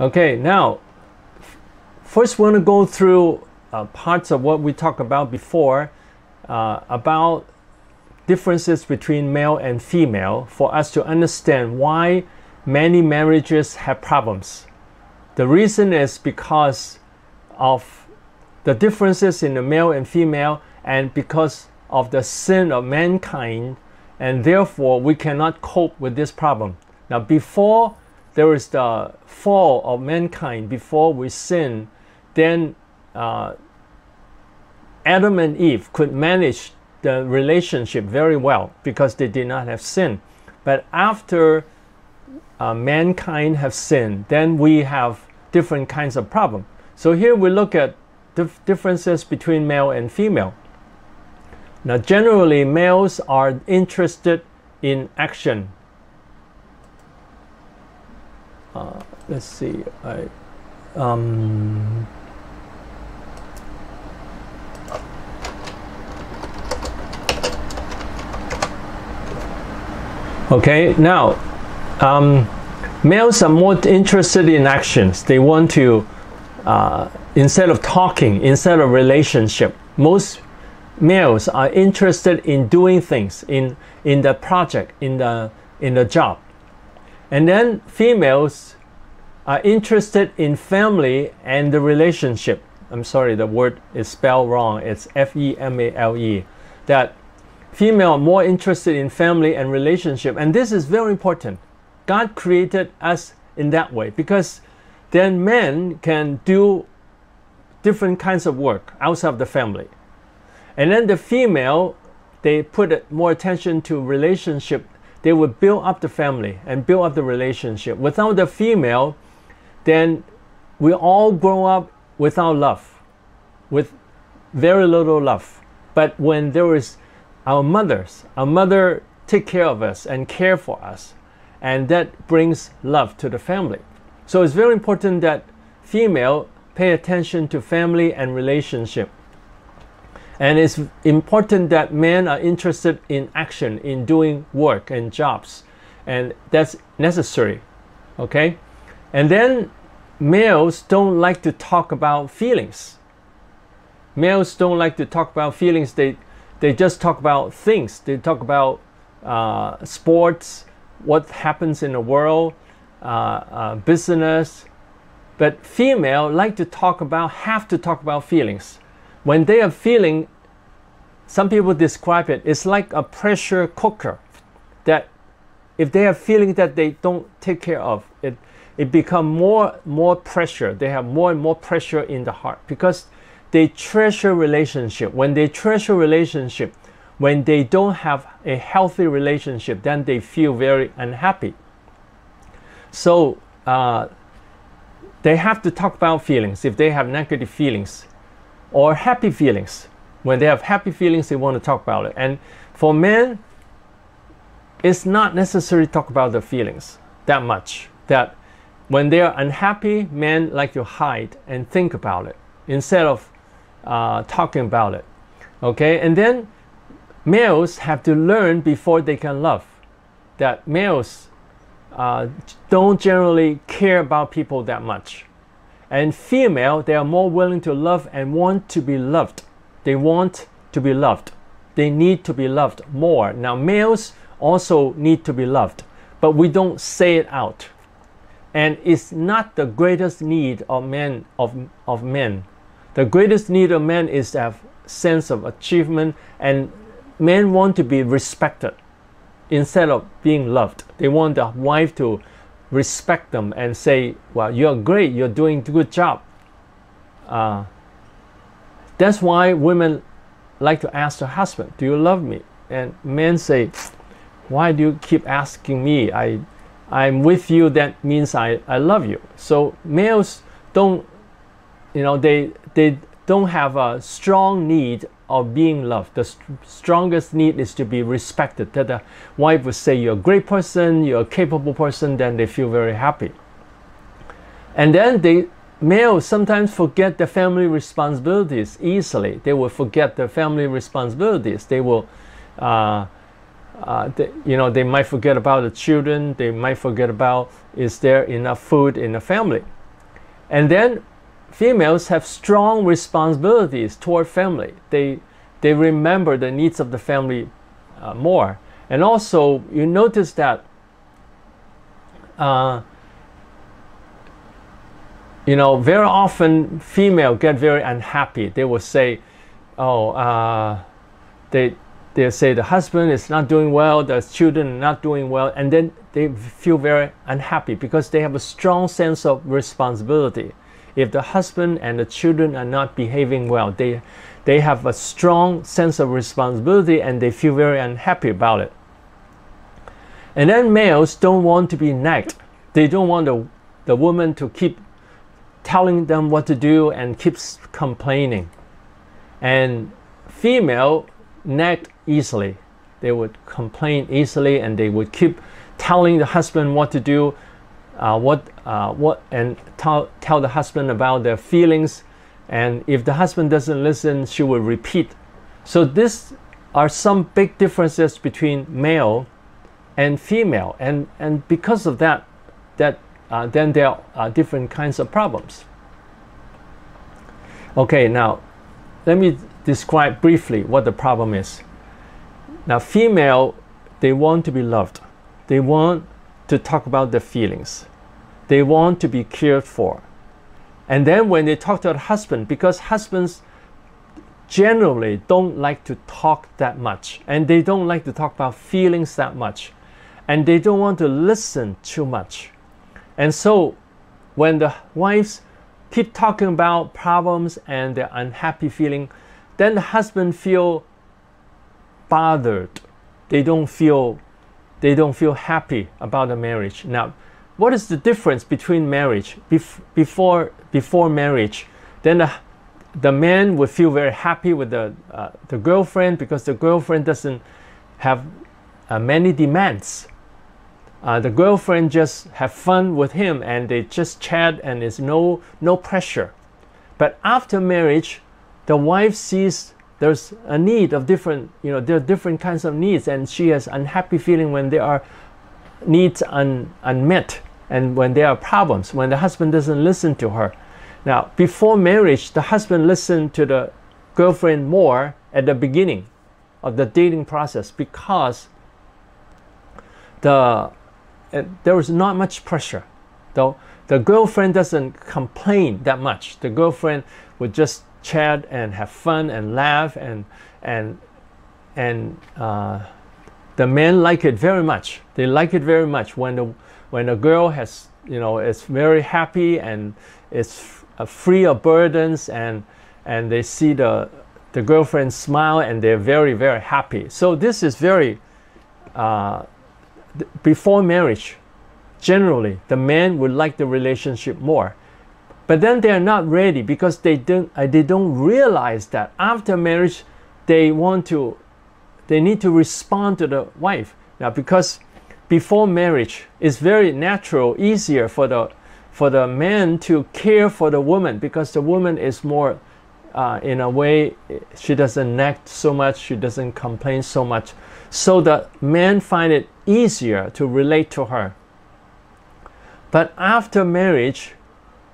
Okay, now, first we want to go through uh, parts of what we talked about before uh, about differences between male and female for us to understand why many marriages have problems. The reason is because of the differences in the male and female and because of the sin of mankind and therefore we cannot cope with this problem. Now before there is the fall of mankind, before we sin, then uh, Adam and Eve could manage the relationship very well because they did not have sin. But after uh, mankind have sinned, then we have different kinds of problem. So here we look at dif- differences between male and female. Now, generally, males are interested in action. Uh, let's see. I, um, Okay, now um, males are more interested in actions. They want to, uh, instead of talking, instead of relationship, most males are interested in doing things in in the project, in the in the job, and then females are interested in family and the relationship. I'm sorry, the word is spelled wrong. It's F E M A L E. That female are more interested in family and relationship and this is very important god created us in that way because then men can do different kinds of work outside of the family and then the female they put more attention to relationship they would build up the family and build up the relationship without the female then we all grow up without love with very little love but when there is our mothers. Our mother take care of us and care for us, and that brings love to the family. So it's very important that female pay attention to family and relationship. And it's important that men are interested in action, in doing work and jobs. And that's necessary. Okay? And then males don't like to talk about feelings. Males don't like to talk about feelings. They they just talk about things. They talk about uh, sports, what happens in the world, uh, uh, business. But female like to talk about, have to talk about feelings. When they are feeling, some people describe it, it's like a pressure cooker that if they are feeling that they don't take care of, it, it becomes more, more pressure. They have more and more pressure in the heart because they treasure relationship. When they treasure relationship, when they don't have a healthy relationship, then they feel very unhappy. So uh, they have to talk about feelings if they have negative feelings or happy feelings. When they have happy feelings, they want to talk about it. And for men, it's not necessary to talk about the feelings that much. That when they are unhappy, men like to hide and think about it instead of uh, talking about it. Okay, and then males have to learn before they can love. That males uh, don't generally care about people that much. And female, they are more willing to love and want to be loved. They want to be loved. They need to be loved more. Now, males also need to be loved, but we don't say it out. And it's not the greatest need of men of, of men the greatest need of men is to have sense of achievement and men want to be respected instead of being loved. They want the wife to respect them and say, well, you're great, you're doing a good job. Uh, that's why women like to ask their husband, do you love me? And men say, why do you keep asking me? I, I'm with you, that means I, I love you. So males don't you know they they don't have a strong need of being loved. The st- strongest need is to be respected. That the wife would say you're a great person you're a capable person then they feel very happy. And then they males sometimes forget the family responsibilities easily. They will forget their family responsibilities. They will uh, uh, they, you know they might forget about the children. They might forget about is there enough food in the family? And then females have strong responsibilities toward family. They they remember the needs of the family uh, more. And also, you notice that uh, you know, very often female get very unhappy. They will say, "Oh, uh, they they say the husband is not doing well, the children are not doing well, and then they feel very unhappy because they have a strong sense of responsibility. If the husband and the children are not behaving well, they they have a strong sense of responsibility and they feel very unhappy about it. And then males don't want to be nagged. They don't want the, the woman to keep telling them what to do and keeps complaining. And female nag easily. They would complain easily and they would keep telling the husband what to do, uh, what, uh, what, and tell, tell the husband about their feelings. And if the husband doesn't listen, she will repeat. So these are some big differences between male and female. And, and because of that, that uh, then there are different kinds of problems. Okay, now let me describe briefly what the problem is. Now, female, they want to be loved. They want to talk about their feelings. They want to be cared for. And then when they talk to their husband, because husbands generally don't like to talk that much, and they don't like to talk about feelings that much, and they don't want to listen too much. And so when the wives keep talking about problems and their unhappy feeling, then the husband feel bothered. They don't feel they don't feel happy about the marriage. Now, what is the difference between marriage Bef- before before marriage? Then the the man would feel very happy with the uh, the girlfriend because the girlfriend doesn't have uh, many demands uh, the girlfriend just have fun with him and they just chat and there's no no pressure but after marriage the wife sees there's a need of different you know there are different kinds of needs and she has unhappy feeling when there are needs un, unmet and when there are problems when the husband doesn't listen to her now before marriage the husband listened to the girlfriend more at the beginning of the dating process because the there was not much pressure, though the girlfriend doesn't complain that much. The girlfriend would just chat and have fun and laugh and and and uh, the men like it very much. They like it very much when the when a girl has you know is very happy and is uh, free of burdens and and they see the the girlfriend smile and they're very very happy. So this is very uh, before marriage, generally the man would like the relationship more. But then they are not ready because they don't uh, they don't realize that after marriage they want to they need to respond to the wife. Now because before marriage it's very natural, easier for the for the man to care for the woman because the woman is more uh, in a way she doesn't nag so much, she doesn't complain so much. So the men find it easier to relate to her. But after marriage,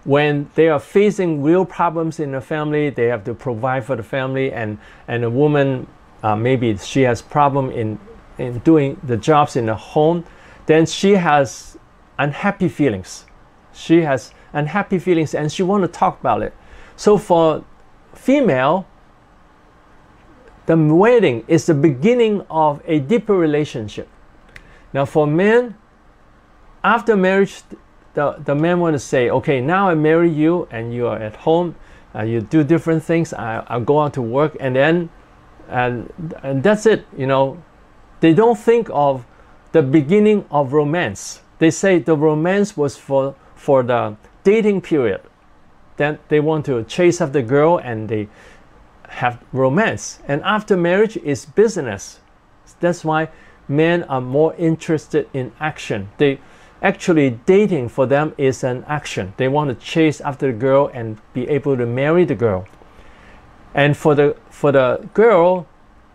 when they are facing real problems in the family, they have to provide for the family, and, and a woman, uh, maybe she has problem in, in doing the jobs in the home, then she has unhappy feelings. She has unhappy feelings and she want to talk about it. So for female, the wedding is the beginning of a deeper relationship. Now, for men, after marriage, the, the man want to say, okay, now I marry you and you are at home, uh, you do different things, I, I'll go out to work, and then, and, and that's it, you know. They don't think of the beginning of romance. They say the romance was for, for the dating period. Then they want to chase after the girl and they have romance. And after marriage is business. That's why men are more interested in action. They actually dating for them is an action. They want to chase after the girl and be able to marry the girl. And for the for the girl,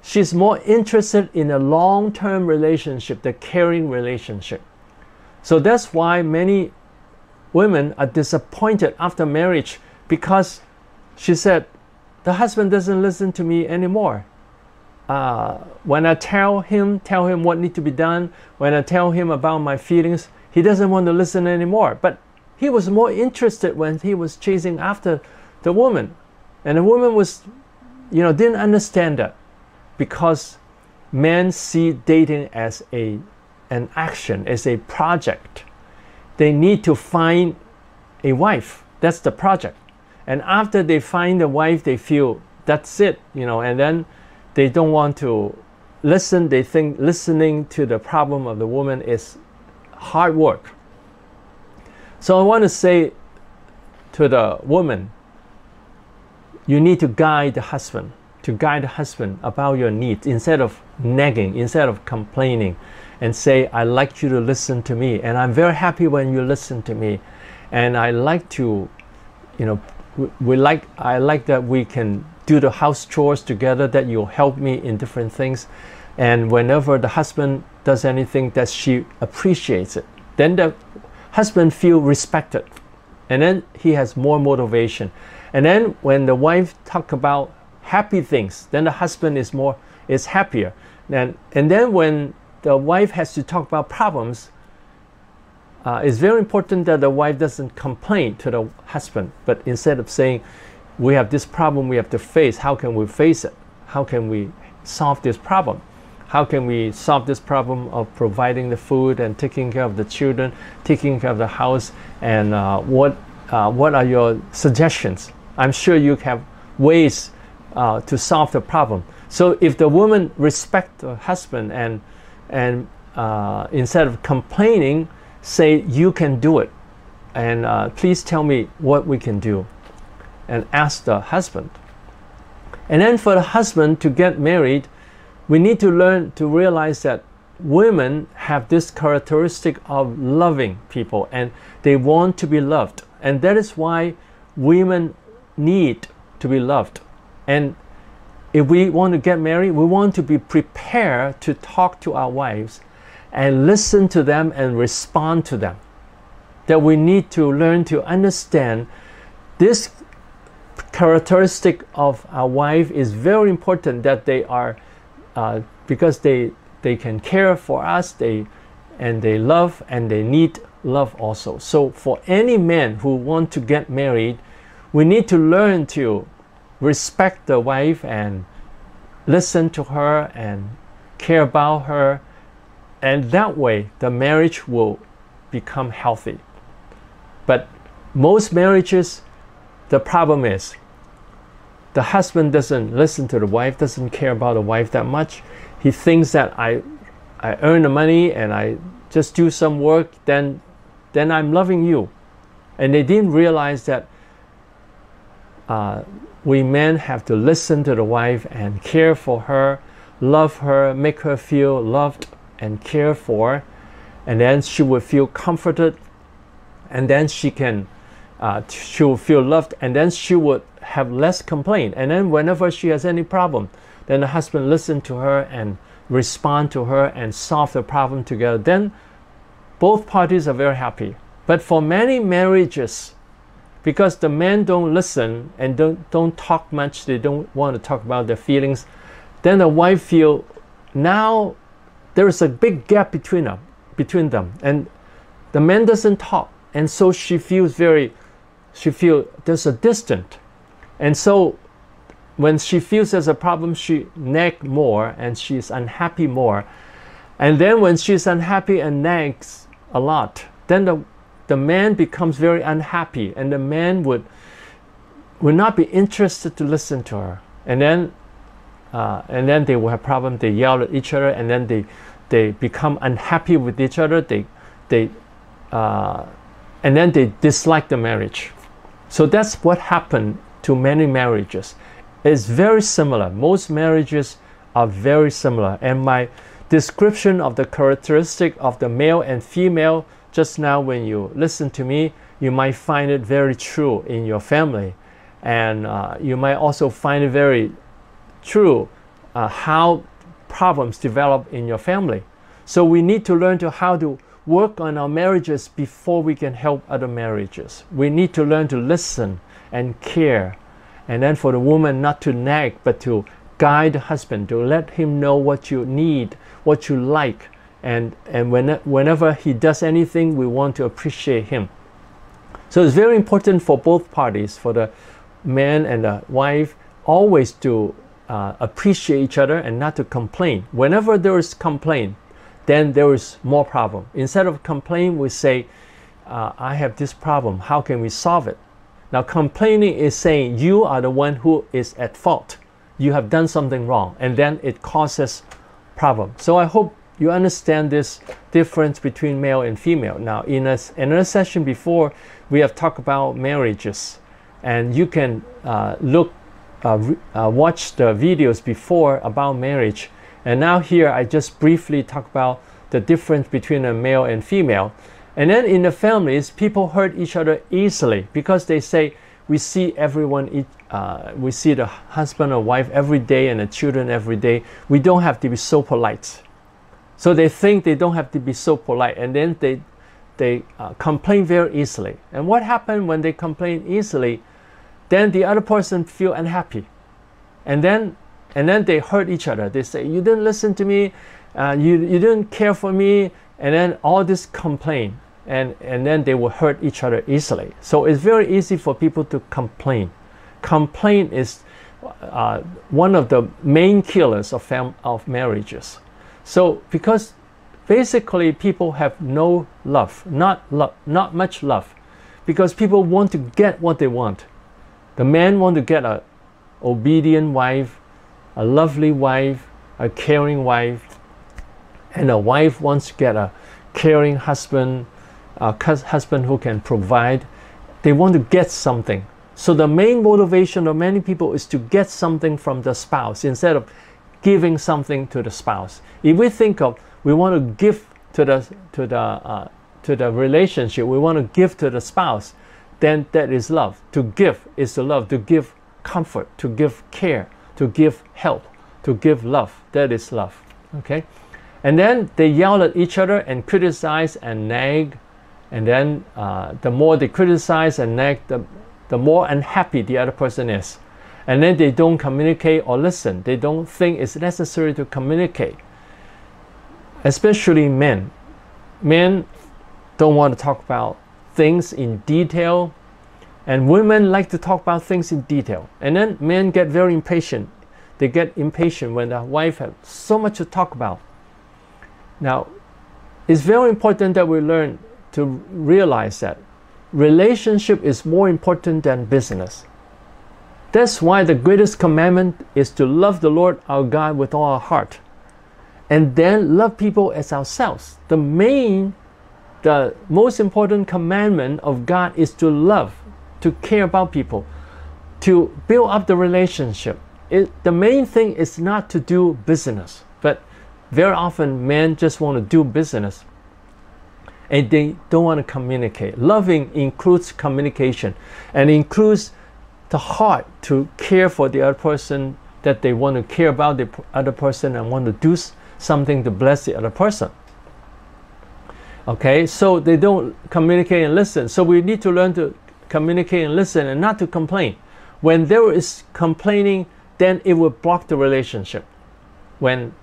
she's more interested in a long-term relationship, the caring relationship. So that's why many women are disappointed after marriage because she said, the husband doesn't listen to me anymore. Uh, when I tell him, tell him what needs to be done, when I tell him about my feelings, he doesn't want to listen anymore. But he was more interested when he was chasing after the woman. And the woman was, you know, didn't understand that because men see dating as a an action, as a project. They need to find a wife. That's the project. And after they find a wife, they feel that's it, you know, and then they don't want to listen. They think listening to the problem of the woman is hard work. So I want to say to the woman, you need to guide the husband, to guide the husband about your needs instead of nagging, instead of complaining, and say, I like you to listen to me, and I'm very happy when you listen to me, and I like to, you know, we, like I like that we can do the house chores together. That you'll help me in different things, and whenever the husband does anything, that she appreciates it. Then the husband feel respected, and then he has more motivation. And then when the wife talk about happy things, then the husband is more is happier. And and then when the wife has to talk about problems, uh, it's very important that the wife doesn't complain to the husband, but instead of saying, "We have this problem we have to face. How can we face it? How can we solve this problem? How can we solve this problem of providing the food and taking care of the children, taking care of the house, and uh, what uh, what are your suggestions? I'm sure you have ways uh, to solve the problem. So if the woman respect the husband and and uh, instead of complaining, say you can do it, and uh, please tell me what we can do, and ask the husband. And then for the husband to get married, we need to learn to realize that women have this characteristic of loving people and they want to be loved. And that is why women need to be loved. And if we want to get married, we want to be prepared to talk to our wives and listen to them and respond to them. That we need to learn to understand this characteristic of our wife is very important that they are uh, because they they can care for us they and they love and they need love also so for any man who want to get married we need to learn to respect the wife and listen to her and care about her. And that way, the marriage will become healthy. But most marriages, the problem is the husband doesn't listen to the wife, doesn't care about the wife that much. He thinks that I, I earn the money and I just do some work, then, then I'm loving you. And they didn't realize that uh, we men have to listen to the wife and care for her, love her, make her feel loved and cared for, and then she will feel comforted, and then she can, uh, she will feel loved, and then she would have less complaint. And then whenever she has any problem, then the husband listen to her and respond to her and solve the problem together. Then both parties are very happy. But for many marriages, because the men don't listen and don't don't talk much they don't want to talk about their feelings then the wife feel now there is a big gap between them between them and the man doesn't talk and so she feels very she feel there's a distant and so when she feels there's a problem she nag more and she's unhappy more. And then when she's unhappy and nags a lot then the the man becomes very unhappy and the man would would not be interested to listen to her. And then uh, and then they will have problems they yell at each other and then they they become unhappy with each other. They they uh, and then they dislike the marriage. So that's what happened to many marriages it's very similar most marriages are very similar and my description of the characteristic of the male and female just now when you listen to me, you might find it very true in your family. And uh, you might also find it very true uh, how problems develop in your family. So we need to learn to how to work on our marriages before we can help other marriages. We need to learn to listen and care. And then for the woman, not to nag, but to guide the husband, to let him know what you need, what you like. And, and when, whenever he does anything, we want to appreciate him. So it's very important for both parties, for the man and the wife, always to uh, appreciate each other and not to complain. Whenever there is complaint, then there is more problem. Instead of complain, we say, uh, I have this problem. How can we solve it? Now, complaining is saying you are the one who is at fault. You have done something wrong, and then it causes problem. So I hope you understand this difference between male and female. Now, in a, another session before, we have talked about marriages, and you can uh, look, uh, uh, watch the videos before about marriage. And now here, I just briefly talk about the difference between a male and female. And then in the families, people hurt each other easily because they say, we see everyone, uh, we see the husband or wife every day and the children every day. We don't have to be so polite. So they think they don't have to be so polite, and then they, they uh, complain very easily. And what happens when they complain easily? Then the other person feel unhappy, and then and then they hurt each other. They say, "You didn't listen to me, uh, you you didn't care for me," and then all this complain and, and then they will hurt each other easily. So it's very easy for people to complain. Complaint is uh, one of the main killers of, of marriages. So because basically people have no love, not love, not much love, because people want to get what they want. The man want to get a obedient wife, a lovely wife, a caring wife, and a wife wants to get a caring husband, uh, husband who can provide. They want to get something. So the main motivation of many people is to get something from the spouse instead of giving something to the spouse. If we think of we want to give to the to the uh, to the relationship, we want to give to the spouse, then that is love. To give is to love. To give comfort, to give care, to give help, to give love. That is love. Okay, and then they yell at each other and criticize and nag and then uh, the more they criticize and nag, the, the more unhappy the other person is. And then they don't communicate or listen. They don't think it's necessary to communicate. Especially men. Men don't want to talk about things in detail, and women like to talk about things in detail. And then men get very impatient. They get impatient when their wife has so much to talk about. Now, it's very important that we learn to realize that relationship is more important than business. That's why the greatest commandment is to love the Lord our God with all our heart and then love people as ourselves. The main, the most important commandment of God is to love, to care about people, to build up the relationship. It, the main thing is not to do business, but very often men just want to do business and they don't want to communicate. Loving includes communication and includes the heart to care for the other person that they want to care about the other person and want to do something to bless the other person. Okay, so they don't communicate and listen. So we need to learn to communicate and listen and not to complain. When there is complaining, then it will block the relationship. When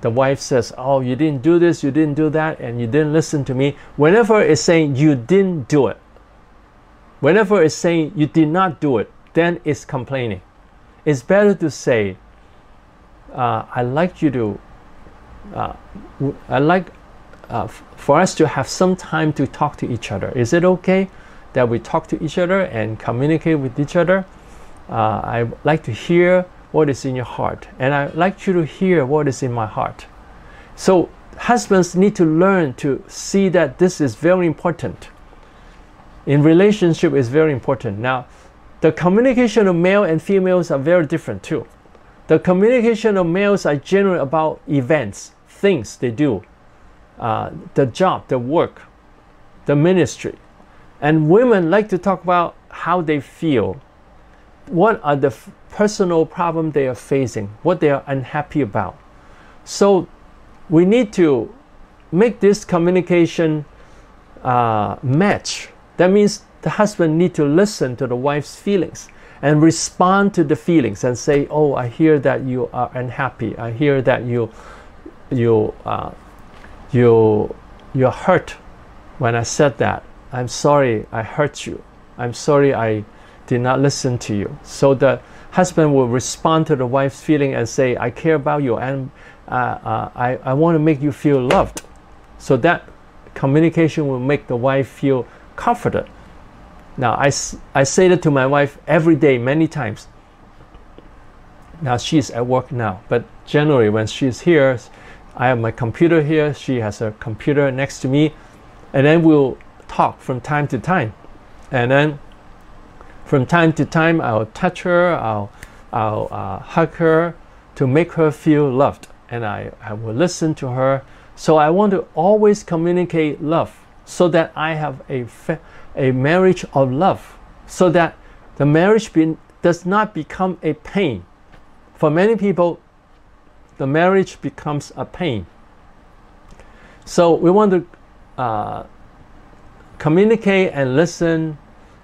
the wife says, Oh, you didn't do this, you didn't do that, and you didn't listen to me, whenever it's saying you didn't do it, whenever it's saying you did not do it, then it's complaining. It's better to say, uh, I like you to, uh, I like uh, for us to have some time to talk to each other. Is it okay that we talk to each other and communicate with each other? Uh, I like to hear what is in your heart. And I like you to hear what is in my heart. So husbands need to learn to see that this is very important. In relationship is very important. Now, the communication of male and females are very different too. The communication of males are generally about events, things they do, uh, the job, the work, the ministry. And women like to talk about how they feel, what are the personal problem they are facing, what they are unhappy about. So we need to make this communication uh, match. That means the husband need to listen to the wife's feelings and respond to the feelings and say, "Oh, I hear that you are unhappy. I hear that you you uh, you you're hurt when I said that. I'm sorry I hurt you. I'm sorry I did not listen to you." So the husband will respond to the wife's feeling and say, "I care about you and uh, uh, I I want to make you feel loved." So that communication will make the wife feel comforted. Now, I, I say that to my wife every day, many times. Now, she's at work now, but generally, when she's here, I have my computer here, she has her computer next to me, and then we'll talk from time to time. And then from time to time, I'll touch her, I'll, I'll uh, hug her to make her feel loved, and I, I will listen to her so I want to always communicate love so that I have a, a marriage of love, so that the marriage be, does not become a pain. For many people, the marriage becomes a pain. So we want to uh, communicate and listen.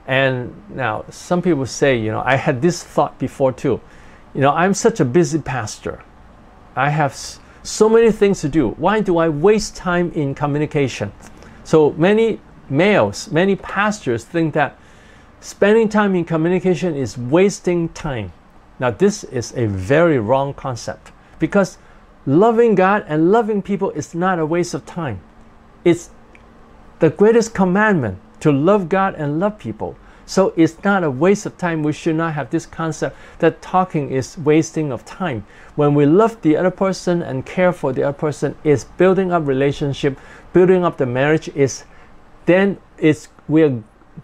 And now, some people say, you know, I had this thought before too. You know, I'm such a busy pastor. I have so many things to do. Why do I waste time in communication? So many males, many pastors think that spending time in communication is wasting time. Now, this is a very wrong concept because loving God and loving people is not a waste of time. It's the greatest commandment to love God and love people. So it's not a waste of time. We should not have this concept that talking is wasting of time. When we love the other person and care for the other person, is building up relationship, building up the marriage. Is then it's we are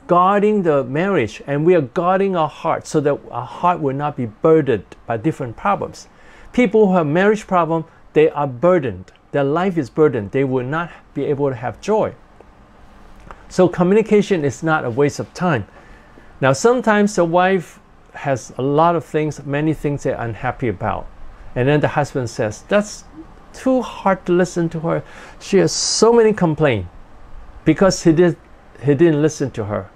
guarding the marriage and we are guarding our heart so that our heart will not be burdened by different problems. People who have marriage problem, they are burdened. Their life is burdened. They will not be able to have joy. So communication is not a waste of time. Now, sometimes the wife has a lot of things, many things they're unhappy about. And then the husband says, That's too hard to listen to her. She has so many complaints because he, did, he didn't listen to her.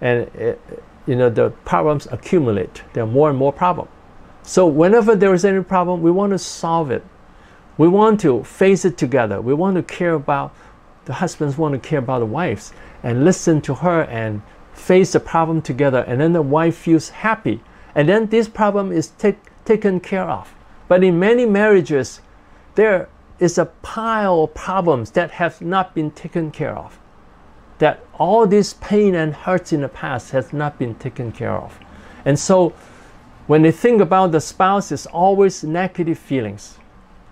And it, you know, the problems accumulate. There are more and more problems. So whenever there is any problem, we want to solve it. We want to face it together. We want to care about the husbands want to care about the wives and listen to her and face the problem together and then the wife feels happy. And then this problem is take, taken care of. But in many marriages there is a pile of problems that have not been taken care of that all this pain and hurts in the past has not been taken care of. And so when they think about the spouse it's always negative feelings.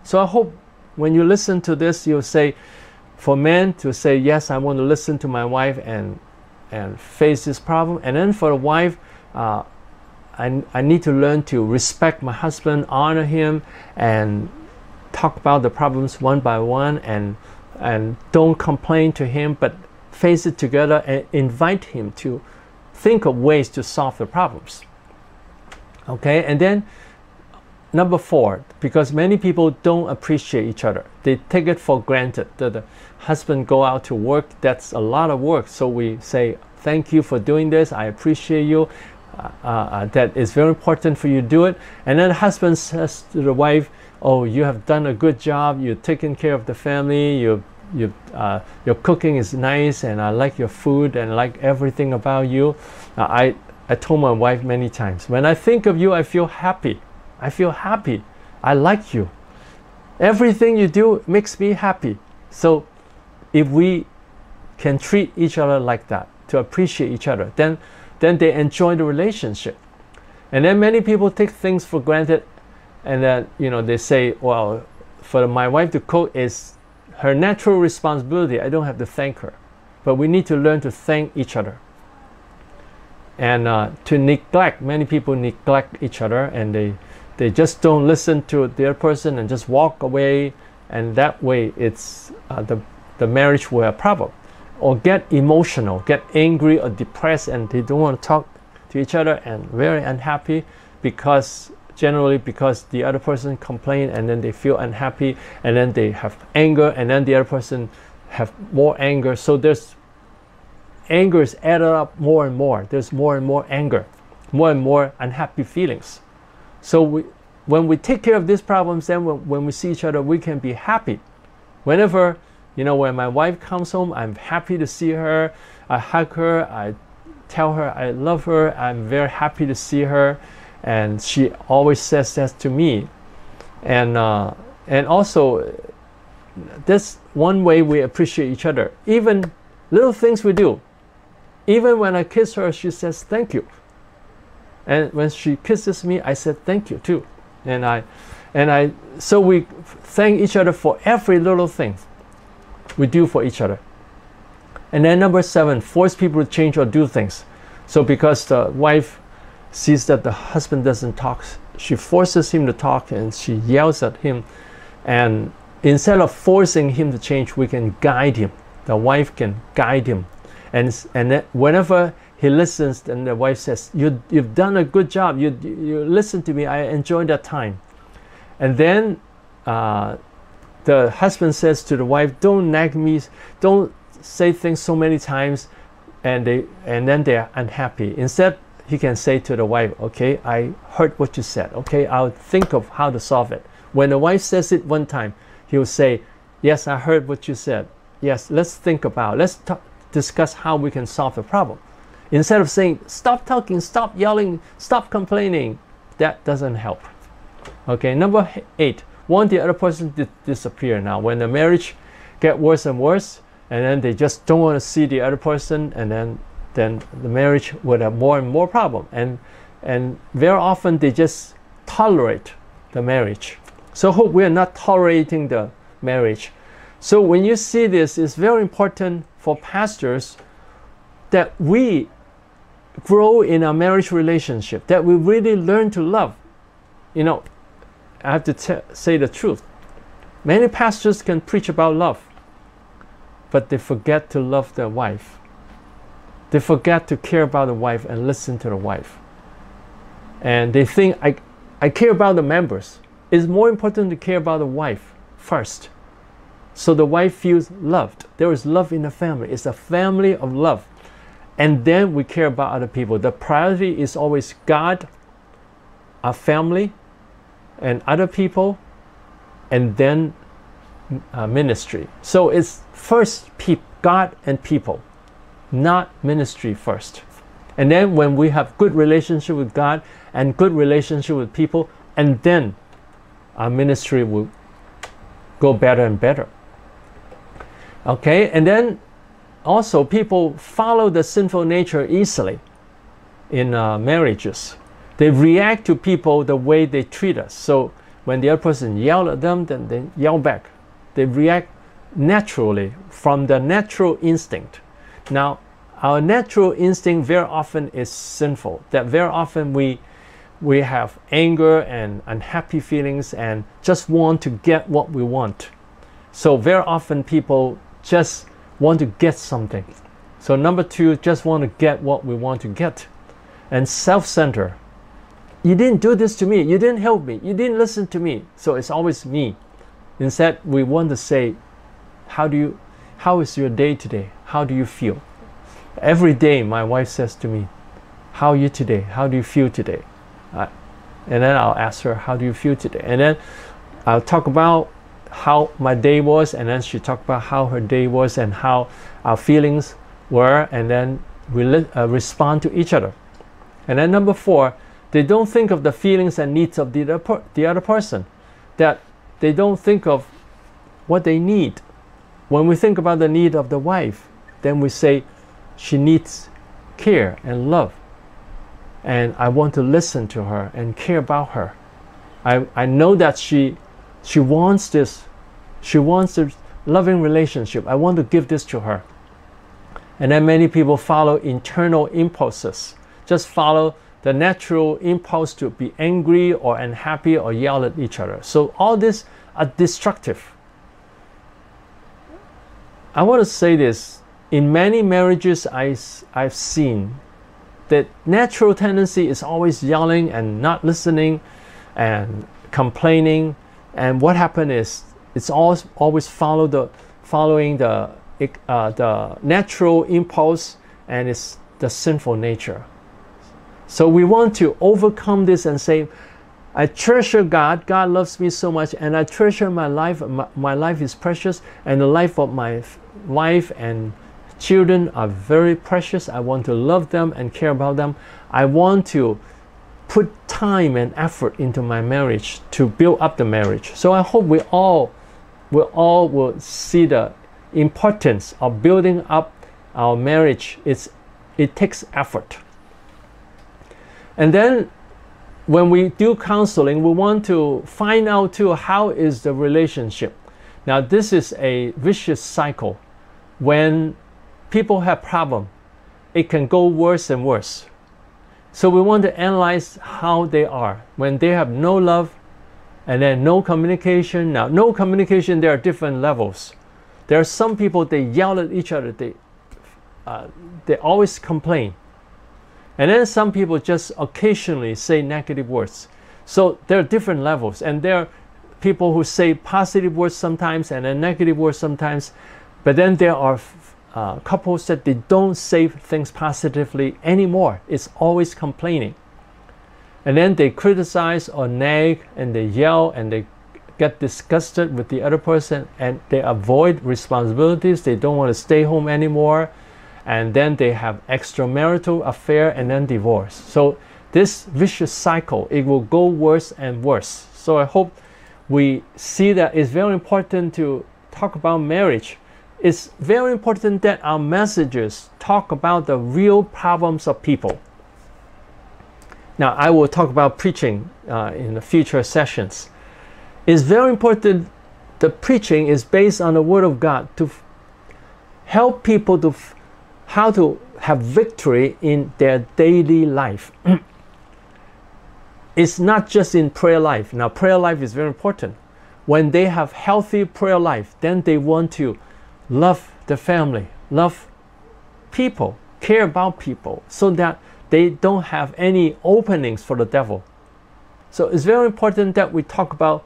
So i hope when you listen to this you'll say for men to say yes i want to listen to my wife and and face this problem. And then for the wife, uh, I, I need to learn to respect my husband, honor him, and talk about the problems one by one, and and don't complain to him, but face it together and invite him to think of ways to solve the problems. Okay, and then number four, because many people don't appreciate each other, they take it for granted that the husband go out to work. That's a lot of work. So we say, thank you for doing this. I appreciate you. Uh, uh, uh, that is very important for you to do it. And then the husband says to the wife, "Oh, you have done a good job. You're taking care of the family. You, you, uh, your cooking is nice, and I like your food and like everything about you." I, I told my wife many times, when I think of you, I feel happy. I feel happy. I like you. Everything you do makes me happy. So if we can treat each other like that, to appreciate each other, then, then they enjoy the relationship. And then many people take things for granted, and then you know they say, "Well, for my wife to cook is her natural responsibility. I don't have to thank her." But we need to learn to thank each other. And uh, to neglect, many people neglect each other, and they they just don't listen to their person and just walk away, and that way it's uh, the the marriage will have problem, or get emotional, get angry or depressed, and they don't want to talk to each other and very unhappy because generally because the other person complain and then they feel unhappy and then they have anger and then the other person have more anger. So there's anger is added up more and more. There's more and more anger more and more unhappy feelings. So we, when we take care of these problems then when, when we see each other we can be happy. Whenever you know when my wife comes home i'm happy to see her. I hug her. I tell her i love her. I'm very happy to see her. And she always says that to me. And uh, and also this one way we appreciate each other. Even little things we do. Even when i kiss her she says thank you. And when she kisses me i said thank you too. And i and i so we thank each other for every little thing we do for each other and then number seven force people to change or do things so because the wife sees that the husband doesn't talk, she forces him to talk and she yells at him. And instead of forcing him to change, we can guide him. The wife can guide him. And, and whenever he listens, then the wife says, you, You've done a good job. You, you listen to me. I enjoyed that time. And then uh, the husband says to the wife, Don't nag me. Don't say things so many times. And, they, and then they're unhappy. Instead, he can say to the wife, okay, I heard what you said. Okay, I'll think of how to solve it. When the wife says it one time, he'll say, yes, I heard what you said. Yes, let's think about, let's discuss how we can solve the problem. Instead of saying, stop talking, stop yelling, stop complaining, that doesn't help. Okay, number eight, want the other person to disappear. Now, when the marriage get worse and worse, and then they just don't want to see the other person, and then then the marriage would have more and more problem. And and very often they just tolerate the marriage. So hope we are not tolerating the marriage. So when you see this it's very important for pastors that we grow in our marriage relationship that we really learn to love. You know i have to say the truth many pastors can preach about love but they forget to love their wife they forget to care about the wife and listen to the wife. And they think, I, I care about the members. It's more important to care about the wife first. So the wife feels loved. There is love in the family. It's a family of love. And then we care about other people. The priority is always God, our family, and other people, and then uh, ministry. So it's first God and people not ministry first. And then when we have good relationship with God and good relationship with people, and then our ministry will go better and better. Okay, and then also people follow the sinful nature easily in uh, marriages. They react to people the way they treat us. So when the other person yell at them, then they yell back. They react naturally from the natural instinct. Now, our natural instinct very often is sinful. That very often we we have anger and unhappy feelings and just want to get what we want. So very often people just want to get something. So number two, just want to get what we want to get. And self-centered. You didn't do this to me. You didn't help me. You didn't listen to me. So it's always me. Instead, we want to say, how do you how is your day today? How do you feel? Every day, my wife says to me, How are you today? How do you feel today? Uh, and then I'll ask her, How do you feel today? And then I'll talk about how my day was, and then she talk about how her day was and how our feelings were, and then we uh, respond to each other. And then number four, they don't think of the feelings and needs of the other, the other person. That they don't think of what they need. When we think about the need of the wife, then we say, she needs care and love. And I want to listen to her and care about her. I, I know that she, she wants this. She wants a loving relationship. I want to give this to her. And then many people follow internal impulses, just follow the natural impulse to be angry or unhappy or yell at each other. So all these are destructive. I want to say this in many marriages I, I've seen, the natural tendency is always yelling and not listening and complaining. And what happened is it's always always follow the following the uh, the natural impulse and it's the sinful nature. So we want to overcome this and say, I treasure God. God loves me so much, and I treasure my life. My, my life is precious, and the life of my wife and children are very precious. I want to love them and care about them. I want to put time and effort into my marriage to build up the marriage. So I hope we all we all will see the importance of building up our marriage. It's it takes effort. And then when we do counseling, we want to find out too how is the relationship. Now this is a vicious cycle. When people have problem, it can go worse and worse. So we want to analyze how they are. When they have no love and then no communication. Now, no communication, there are different levels. There are some people, they yell at each other. They, uh, they always complain. And then some people just occasionally say negative words. So there are different levels. And there are people who say positive words sometimes and then negative words sometimes. But then there are uh, couples that they don't say things positively anymore. It's always complaining. And then they criticize or nag and they yell and they get disgusted with the other person and they avoid responsibilities. They don't want to stay home anymore and then they have extramarital affair and then divorce. So this vicious cycle, it will go worse and worse. So I hope we see that it's very important to talk about marriage. It's very important that our messages talk about the real problems of people. Now, I will talk about preaching uh, in the future sessions. It's very important the preaching is based on the Word of God to help people to how to have victory in their daily life. it's not just in prayer life. Now, prayer life is very important. When they have healthy prayer life, then they want to love the family, love people, care about people, so that they don't have any openings for the devil. So it's very important that we talk about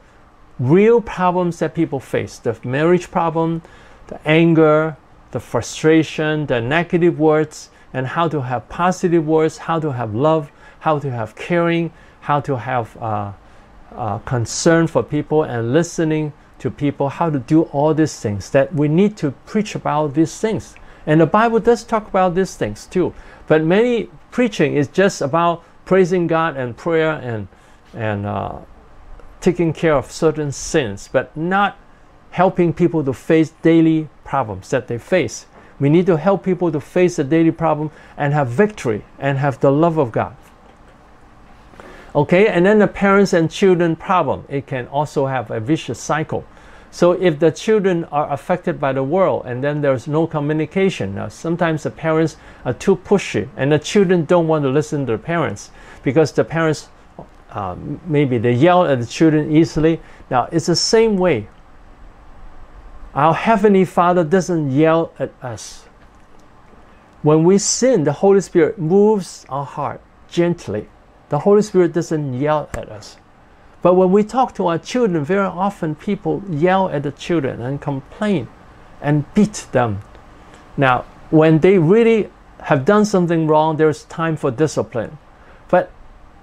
real problems that people face the marriage problem, the anger, the frustration, the negative words, and how to have positive words, how to have love, how to have caring, how to have uh, uh, concern for people and listening to people, how to do all these things. That we need to preach about these things. And the Bible does talk about these things too. But many preaching is just about praising God and prayer and and uh, taking care of certain sins, but not helping people to face daily problems that they face. We need to help people to face the daily problem and have victory and have the love of God. Okay, and then the parents and children problem, it can also have a vicious cycle. So if the children are affected by the world and then there's no communication, now sometimes the parents are too pushy and the children don't want to listen to the parents because the parents uh, maybe they yell at the children easily. Now it's the same way our Heavenly Father doesn't yell at us. When we sin, the Holy Spirit moves our heart gently. The Holy Spirit doesn't yell at us. But when we talk to our children, very often people yell at the children and complain and beat them. Now, when they really have done something wrong, there's time for discipline. But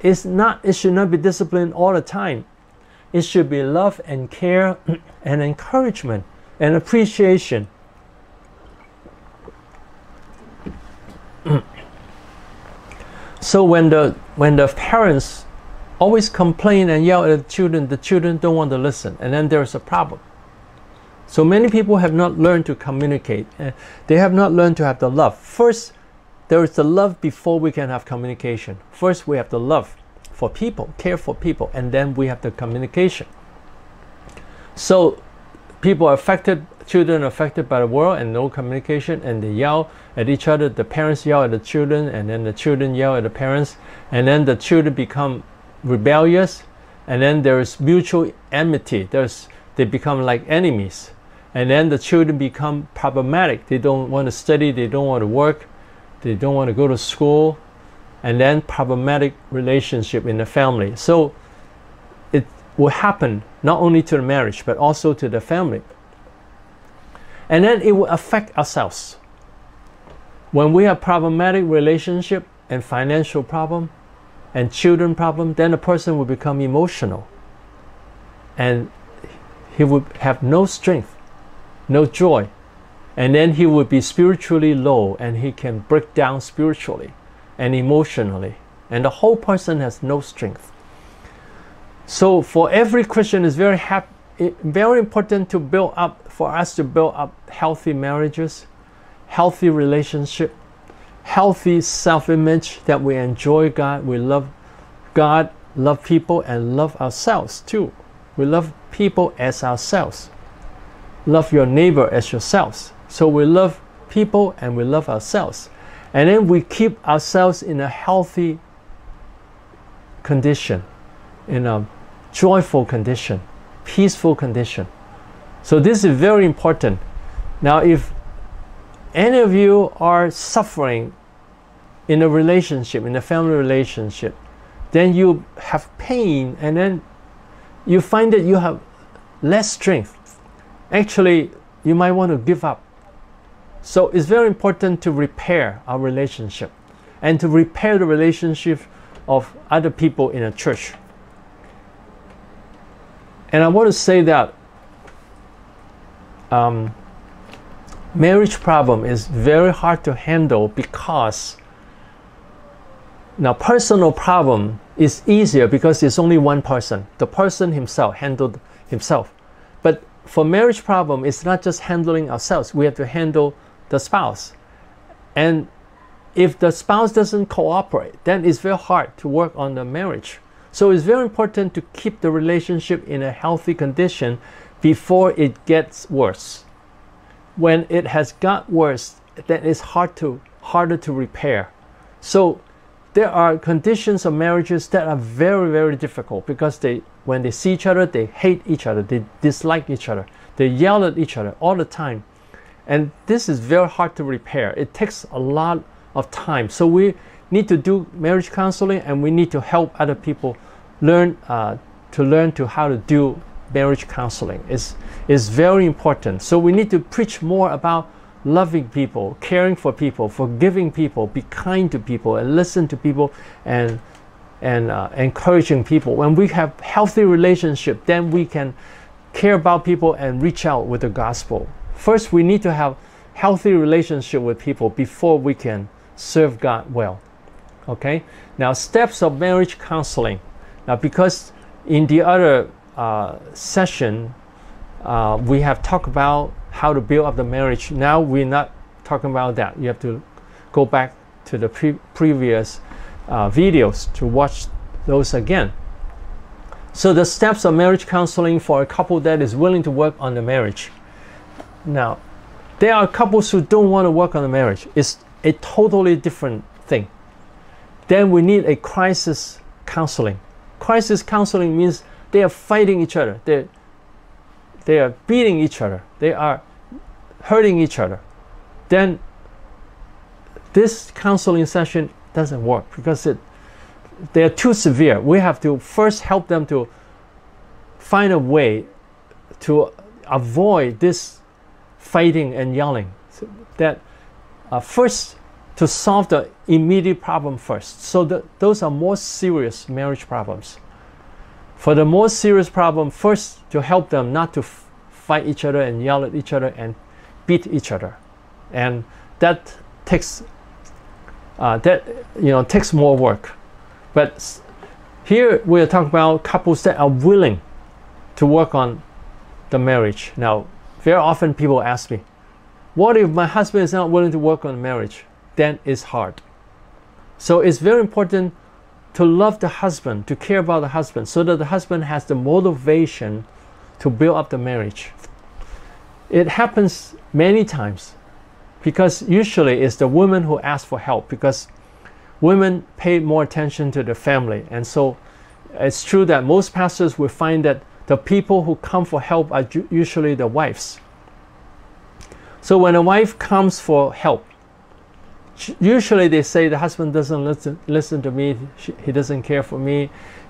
it's not, it should not be discipline all the time. It should be love and care and encouragement and appreciation. so when the when the parents always complain and yell at the children, the children don't want to listen, and then there's a problem. So many people have not learned to communicate. Uh, they have not learned to have the love. First, there is the love before we can have communication. First, we have the love for people, care for people, and then we have the communication. So people affected, children affected by the world and no communication, and they yell at each other. The parents yell at the children, and then the children yell at the parents, and then the children become rebellious, and then there is mutual enmity. There's they become like enemies, and then the children become problematic. They don't want to study, they don't want to work, they don't want to go to school, and then problematic relationship in the family. So will happen not only to the marriage but also to the family. And then it will affect ourselves. When we have problematic relationship and financial problem and children problem, then the person will become emotional. And he will have no strength, no joy. And then he will be spiritually low and he can break down spiritually and emotionally. And the whole person has no strength. So for every Christian, it's very very important to build up for us to build up healthy marriages, healthy relationship, healthy self-image that we enjoy God, we love God, love people, and love ourselves too. We love people as ourselves. Love your neighbor as yourselves. So we love people and we love ourselves. And then we keep ourselves in a healthy condition in a joyful condition, peaceful condition. So this is very important. Now, if any of you are suffering in a relationship, in a family relationship, then you have pain and then you find that you have less strength. Actually, you might want to give up. So it's very important to repair our relationship and to repair the relationship of other people in a church. And I want to say that um, marriage problem is very hard to handle because now personal problem is easier because it's only one person. The person himself handled himself. But for marriage problem, it's not just handling ourselves. We have to handle the spouse. And if the spouse doesn't cooperate, then it's very hard to work on the marriage. So it's very important to keep the relationship in a healthy condition before it gets worse. When it has got worse, then it's hard to harder to repair. So there are conditions of marriages that are very very difficult because they when they see each other they hate each other they dislike each other they yell at each other all the time and this is very hard to repair it takes a lot of time. So we need to do marriage counseling and we need to help other people learn uh, to learn to how to do marriage counseling. It's, it's very important. So we need to preach more about loving people, caring for people, forgiving people, be kind to people, and listen to people, and and uh, encouraging people. When we have healthy relationship, then we can care about people and reach out with the gospel. First, we need to have healthy relationship with people before we can serve God well. Okay, now steps of marriage counseling. Now, because in the other uh, session, uh, we have talked about how to build up the marriage. Now, we're not talking about that. You have to go back to the pre- previous uh, videos to watch those again. So, the steps of marriage counseling for a couple that is willing to work on the marriage. Now, there are couples who don't want to work on the marriage. It's a totally different. Then we need a crisis counseling. Crisis counseling means they are fighting each other. They they are beating each other. They are hurting each other. Then this counseling session doesn't work because it they are too severe. We have to first help them to find a way to avoid this fighting and yelling. So that uh, first to solve the immediate problem first. So the, those are more serious marriage problems. For the more serious problem, first to help them not to fight each other and yell at each other and beat each other, and that takes uh, that you know takes more work. But here we are talking about couples that are willing to work on the marriage. Now, very often people ask me, what if my husband is not willing to work on marriage? Then it's hard. So it's very important to love the husband, to care about the husband, so that the husband has the motivation to build up the marriage. It happens many times because usually it's the woman who asks for help because women pay more attention to the family. And so it's true that most pastors will find that the people who come for help are usually the wives. So when a wife comes for help, usually they say the husband doesn't listen, listen to me, he doesn't care for me,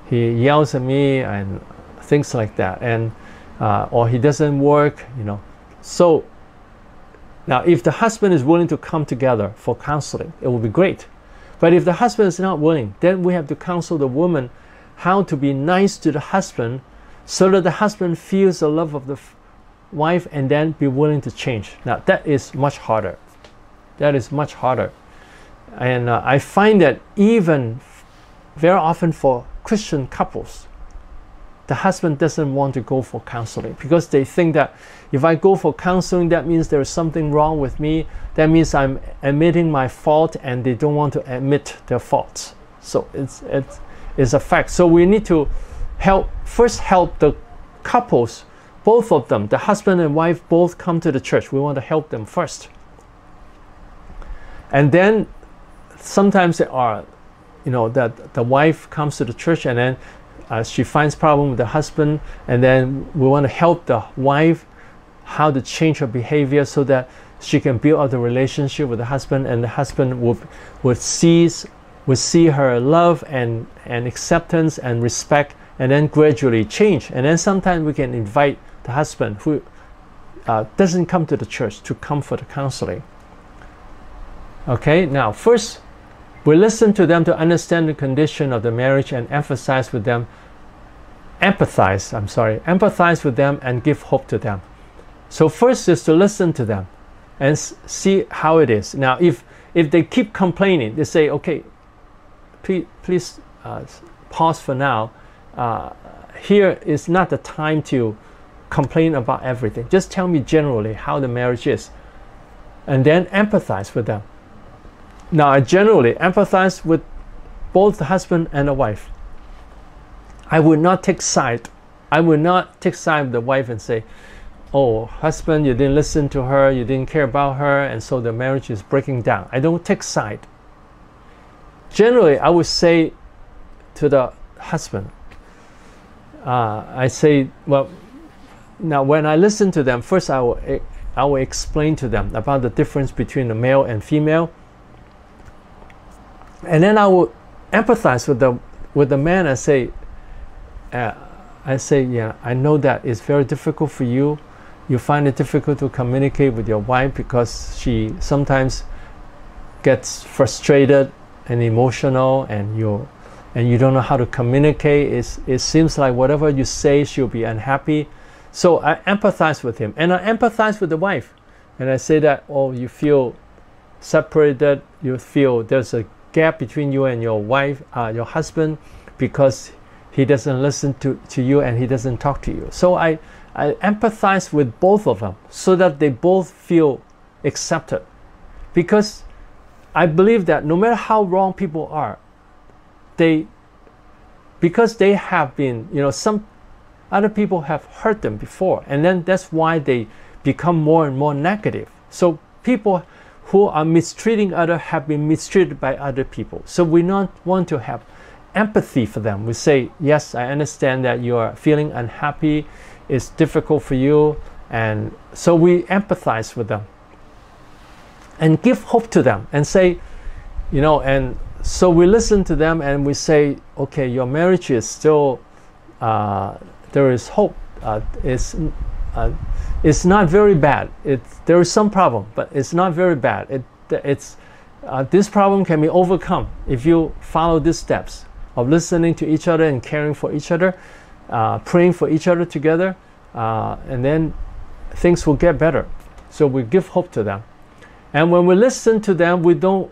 he yells at me and things like that, and uh, or he doesn't work, you know. So now, if the husband is willing to come together for counseling, it will be great. But if the husband is not willing, then we have to counsel the woman how to be nice to the husband so that the husband feels the love of the wife and then be willing to change. Now, that is much harder. That is much harder. And uh, I find that even very often for Christian couples, the husband doesn't want to go for counseling because they think that if I go for counseling, that means there's something wrong with me. That means I'm admitting my fault and they don't want to admit their faults. So it's, it's, it's a fact. So we need to help, first help the couples, both of them, the husband and wife both come to the church. We want to help them first. And then sometimes there are, you know, that the wife comes to the church and then uh, she finds problem with the husband, and then we want to help the wife how to change her behavior so that she can build up the relationship with the husband, and the husband would would sees would see her love and and acceptance and respect, and then gradually change. And then sometimes we can invite the husband who uh, doesn't come to the church to come for the counseling. Okay, now first we listen to them to understand the condition of the marriage and emphasize with them, empathize, I'm sorry, empathize with them and give hope to them. So first is to listen to them and see how it is. Now, if if they keep complaining, they say, okay, please, please uh, pause for now. Uh, here is not the time to complain about everything. Just tell me generally how the marriage is, and then empathize with them. Now, I generally empathize with both the husband and the wife. I would not take side. I would not take side with the wife and say, "Oh, husband, you didn't listen to her, you didn't care about her, and so the marriage is breaking down." I don't take side. Generally, I would say to the husband, uh, I say, "Well, now when I listen to them, first I will I will explain to them about the difference between the male and female." And then I would empathize with the with the man and say, uh, I say, yeah, I know that it's very difficult for you. You find it difficult to communicate with your wife because she sometimes gets frustrated and emotional, and you and you don't know how to communicate. It's, it seems like whatever you say, she'll be unhappy. So I empathize with him, and I empathize with the wife, and I say that, oh, you feel separated, you feel there's a gap between you and your wife, uh, your husband, because he doesn't listen to, to you and he doesn't talk to you. So I, I empathize with both of them so that they both feel accepted. Because I believe that no matter how wrong people are, they, because they have been, you know, some other people have hurt them before, and then that's why they become more and more negative. So people who are mistreating other have been mistreated by other people. So we not want to have empathy for them. We say, yes, I understand that you are feeling unhappy, it's difficult for you, and so we empathize with them and give hope to them and say, you know, and so we listen to them and we say, okay, your marriage is still, uh, there is hope. Uh, it's, uh, it's not very bad. It, there is some problem, but it's not very bad. It, it's, uh, this problem can be overcome if you follow these steps of listening to each other and caring for each other, uh, praying for each other together, uh, and then things will get better. So we give hope to them. And when we listen to them, we don't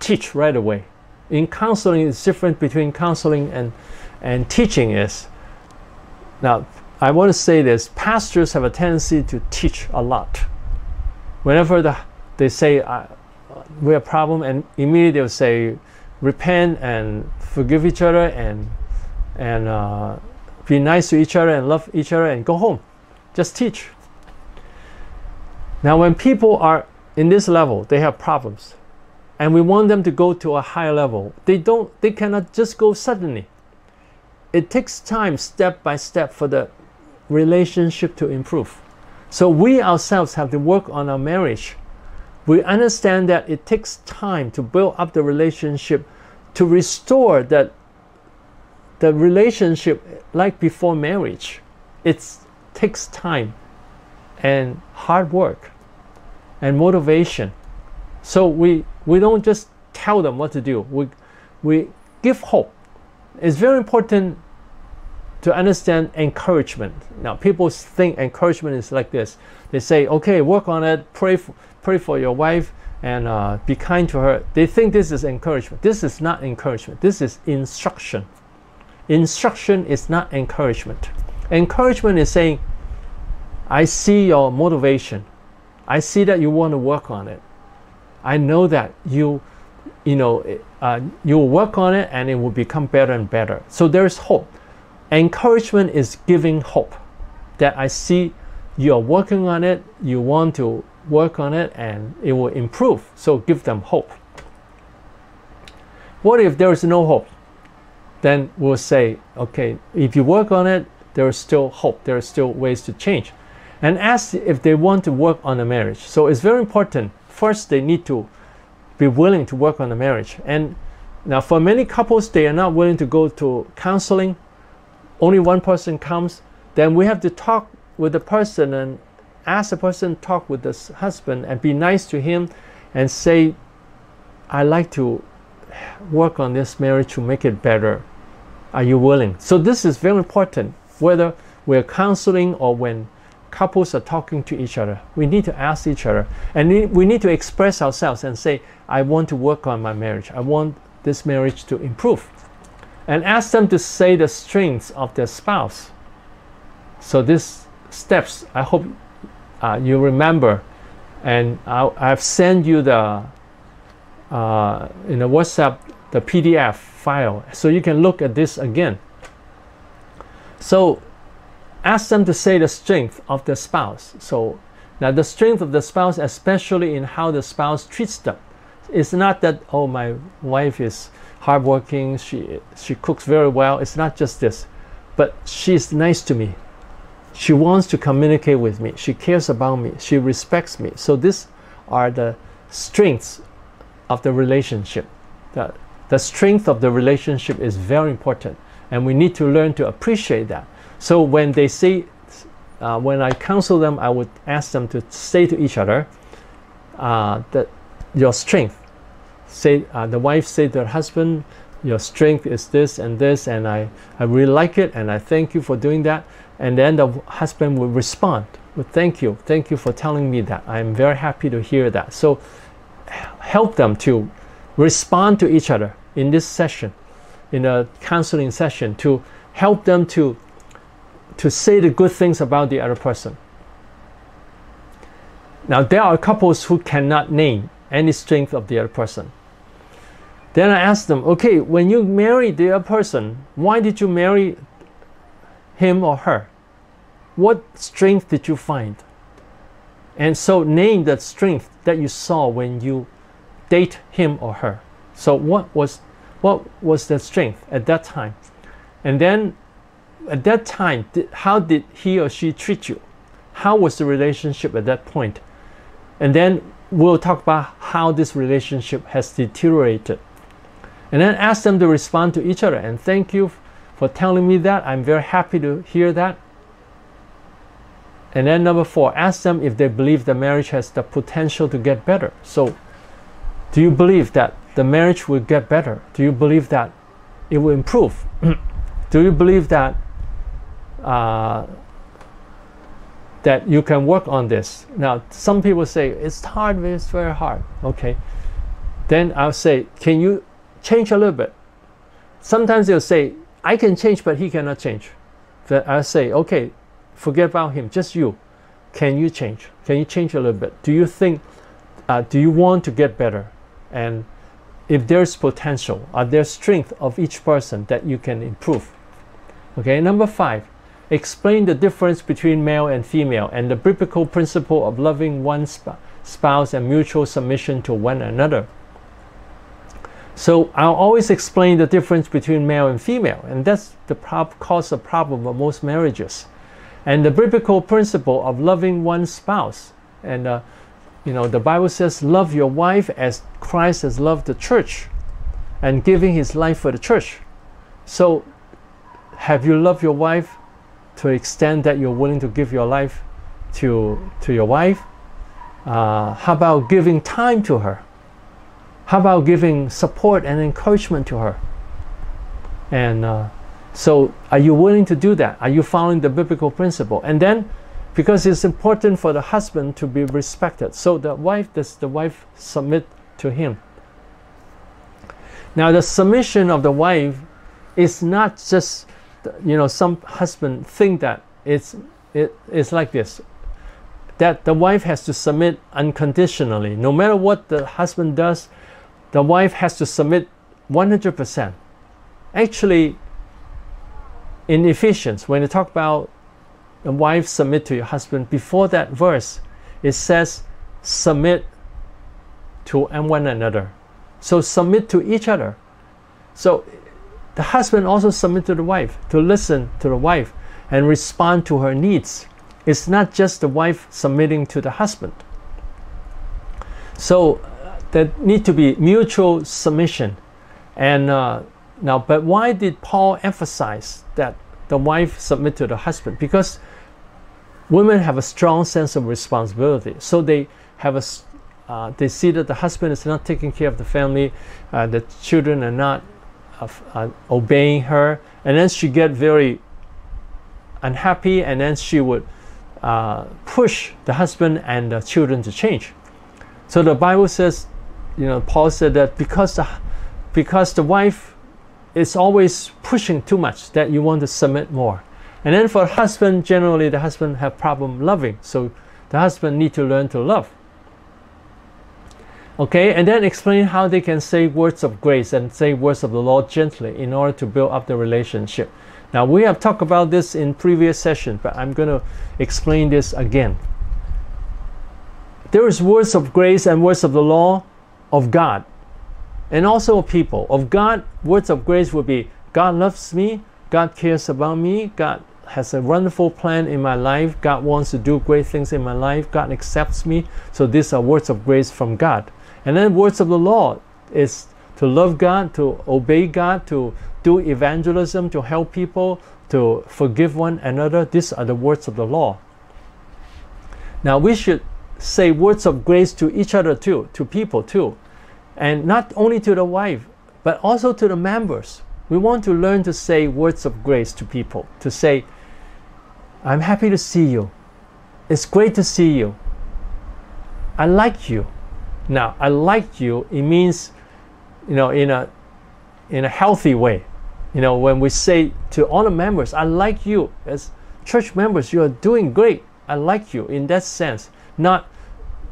teach right away. In counseling, it's different between counseling and, and teaching is. Now, I want to say this pastors have a tendency to teach a lot. Whenever the, they say uh, we have a problem, and immediately they'll say, repent and forgive each other and, and uh, be nice to each other and love each other and go home. Just teach. Now, when people are in this level, they have problems, and we want them to go to a higher level. They don't. They cannot just go suddenly. It takes time, step by step, for the relationship to improve. So we ourselves have to work on our marriage. We understand that it takes time to build up the relationship to restore that the relationship like before marriage. It takes time and hard work and motivation. So we, we don't just tell them what to do. We, we give hope. It's very important to understand encouragement. Now, people think encouragement is like this. They say, okay, work on it, pray for, pray for your wife, and uh, be kind to her. They think this is encouragement. This is not encouragement. This is instruction. Instruction is not encouragement. Encouragement is saying, I see your motivation. I see that you want to work on it. I know that you, you know, uh, you will work on it and it will become better and better. So there's hope. Encouragement is giving hope that I see you're working on it, you want to work on it, and it will improve. So give them hope. What if there is no hope? Then we'll say, okay, if you work on it, there is still hope, there are still ways to change. And ask if they want to work on the marriage. So it's very important. First, they need to be willing to work on the marriage. And now, for many couples, they are not willing to go to counseling only one person comes, then we have to talk with the person and ask the person talk with the husband and be nice to him and say, I like to work on this marriage to make it better. Are you willing? So this is very important. Whether we're counseling or when couples are talking to each other, we need to ask each other and we need to express ourselves and say, I want to work on my marriage. I want this marriage to improve and ask them to say the strengths of their spouse. So these steps, I hope uh, you remember, and i have sent you the uh, in the WhatsApp the PDF file, so you can look at this again. So ask them to say the strength of the spouse. So now the strength of the spouse, especially in how the spouse treats them, it's not that oh my wife is hardworking. She she cooks very well. It's not just this, but she's nice to me. She wants to communicate with me. She cares about me. She respects me. So these are the strengths of the relationship. The, the strength of the relationship is very important, and we need to learn to appreciate that. So when they say, uh, when I counsel them, I would ask them to say to each other uh, that your strength say uh, the wife say to her husband your strength is this and this and I, I really like it and I thank you for doing that. And then the husband will respond with thank you thank you for telling me that. I'm very happy to hear that. So help them to respond to each other in this session in a counseling session to help them to to say the good things about the other person. Now there are couples who cannot name any strength of the other person then I asked them, okay, when you married the person, why did you marry him or her? What strength did you find? And so name that strength that you saw when you date him or her. So what was what was that strength at that time? And then at that time, how did he or she treat you? How was the relationship at that point? And then we'll talk about how this relationship has deteriorated and then ask them to respond to each other and thank you for telling me that. I'm very happy to hear that. And then number four, ask them if they believe the marriage has the potential to get better. So, do you believe that the marriage will get better? Do you believe that it will improve? do you believe that uh, that you can work on this? Now, some people say it's hard, it's very hard. Okay, then I'll say, can you change a little bit. Sometimes they'll say, I can change, but he cannot change. Then I say, okay, forget about him, just you. Can you change? Can you change a little bit? Do you think, uh, do you want to get better? And if there's potential, are there strength of each person that you can improve? Okay, number five, explain the difference between male and female and the biblical principle of loving one spouse and mutual submission to one another. So I'll always explain the difference between male and female, and that's the cause of problem of most marriages. And the biblical principle of loving one spouse, and uh, you know the Bible says, "Love your wife as Christ has loved the church, and giving His life for the church." So have you loved your wife to the extent that you're willing to give your life to, to your wife? Uh, how about giving time to her? How about giving support and encouragement to her? And uh, so, are you willing to do that? Are you following the biblical principle? And then, because it's important for the husband to be respected, so the wife does the wife submit to him. Now, the submission of the wife is not just, you know, some husband think that it's it, it's like this that the wife has to submit unconditionally. No matter what the husband does, the wife has to submit 100%. Actually, in Ephesians, when you talk about the wife submit to your husband, before that verse, it says submit to one another. So submit to each other. So the husband also submit to the wife, to listen to the wife and respond to her needs. It's not just the wife submitting to the husband. So there need to be mutual submission. And uh, now, but why did Paul emphasize that the wife submit to the husband? Because women have a strong sense of responsibility. So they have a uh, they see that the husband is not taking care of the family, uh, the children are not uh, obeying her, and then she get very unhappy, and then she would uh, push the husband and the children to change. So the Bible says, you know, Paul said that because the because the wife is always pushing too much, that you want to submit more. And then for husband, generally the husband have problem loving, so the husband need to learn to love. Okay, and then explain how they can say words of grace and say words of the Lord gently in order to build up the relationship. Now, we have talked about this in previous session, but I'm going to explain this again. There is words of grace and words of the law of God, and also of people. Of God, words of grace would be God loves me, God cares about me, God has a wonderful plan in my life, God wants to do great things in my life, God accepts me. So these are words of grace from God. And then words of the law is to love God, to obey God, to do evangelism, to help people, to forgive one another. These are the words of the law. Now we should say words of grace to each other too, to people too. And not only to the wife, but also to the members. We want to learn to say words of grace to people, to say, I'm happy to see you. It's great to see you. I like you. Now, I like you, it means, you know, in a, in a healthy way. You know, when we say to all the members, I like you, as church members, you are doing great. I like you in that sense. Not,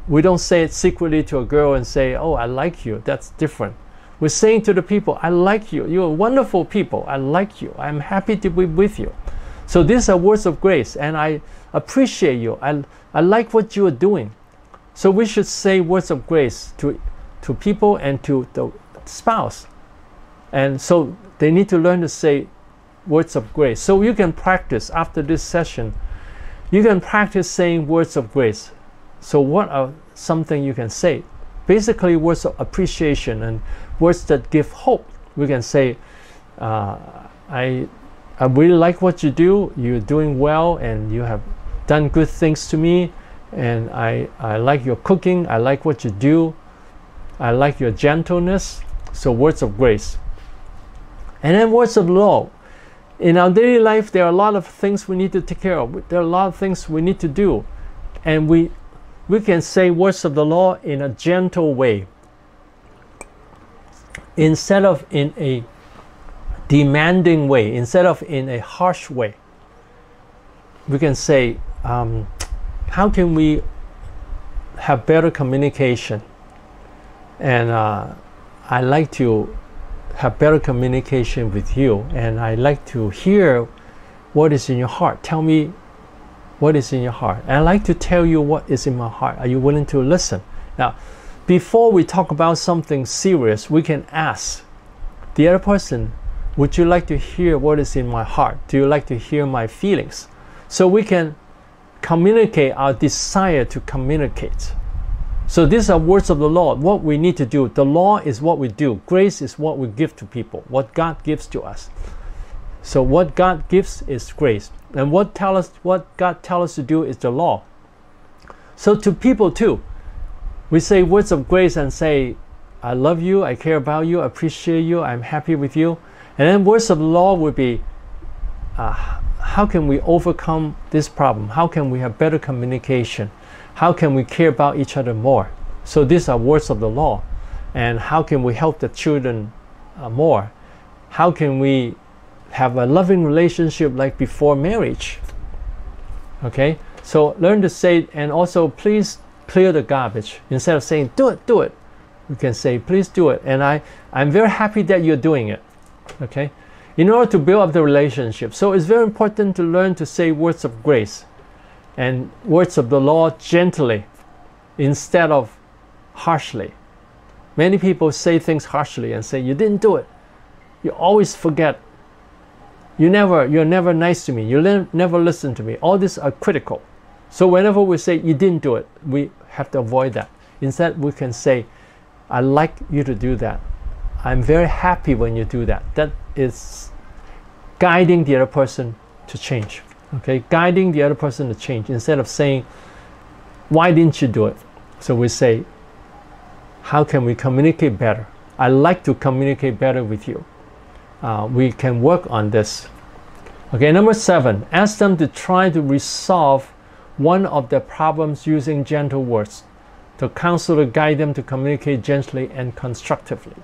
we don't say it secretly to a girl and say, oh, I like you. That's different. We're saying to the people, I like you. You're wonderful people. I like you. I'm happy to be with you. So these are words of grace, and I appreciate you. I, I like what you are doing. So we should say words of grace to, to people and to the spouse. And so they need to learn to say words of grace. So you can practice after this session. You can practice saying words of grace. So what are something you can say? Basically, words of appreciation and words that give hope. We can say, uh, I, I really like what you do. You're doing well, and you have done good things to me and I, I like your cooking, I like what you do, I like your gentleness. So, words of grace. And then, words of law. In our daily life, there are a lot of things we need to take care of, there are a lot of things we need to do. And we, we can say words of the law in a gentle way instead of in a demanding way, instead of in a harsh way. We can say, um, how can we have better communication? And uh, I like to have better communication with you, and I like to hear what is in your heart. Tell me what is in your heart. And I like to tell you what is in my heart. Are you willing to listen? Now, before we talk about something serious, we can ask the other person, Would you like to hear what is in my heart? Do you like to hear my feelings? So we can communicate our desire to communicate. So these are words of the Lord. What we need to do. The law is what we do. Grace is what we give to people, what God gives to us. So what God gives is grace. And what tell us what God tells us to do is the law. So to people too, we say words of grace and say, I love you, I care about you, I appreciate you, I'm happy with you. And then words of law would be, uh, how can we overcome this problem? How can we have better communication? How can we care about each other more? So these are words of the law. And how can we help the children uh, more? How can we have a loving relationship like before marriage? Okay, so learn to say, and also please clear the garbage. Instead of saying, do it, do it, you can say, please do it. And I, I'm very happy that you're doing it. Okay, in order to build up the relationship. So it's very important to learn to say words of grace and words of the law gently instead of harshly. Many people say things harshly and say, You didn't do it. You always forget. You never, you're never nice to me. You le- never listen to me. All these are critical. So whenever we say you didn't do it, we have to avoid that. Instead, we can say, I like you to do that. I'm very happy when you do that. That is guiding the other person to change. Okay, guiding the other person to change instead of saying, Why didn't you do it? So we say, How can we communicate better? I like to communicate better with you. Uh, we can work on this. Okay, number seven, ask them to try to resolve one of their problems using gentle words. To counsel to guide them to communicate gently and constructively.